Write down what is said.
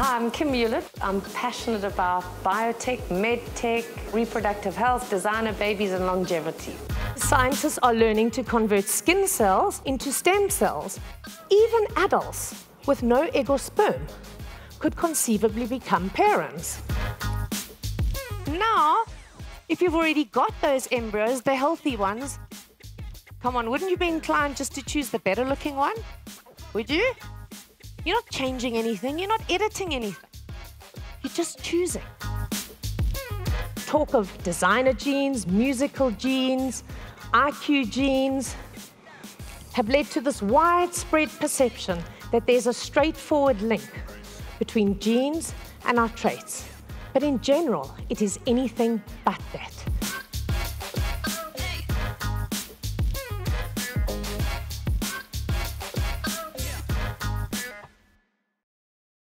Hi, I'm Kim Hulett. I'm passionate about biotech, medtech, reproductive health, designer babies, and longevity. Scientists are learning to convert skin cells into stem cells. Even adults with no egg or sperm could conceivably become parents. Now, if you've already got those embryos, the healthy ones, come on, wouldn't you be inclined just to choose the better looking one? Would you? You're not changing anything, you're not editing anything. You're just choosing. Talk of designer genes, musical genes, IQ genes have led to this widespread perception that there's a straightforward link between genes and our traits. But in general, it is anything but that.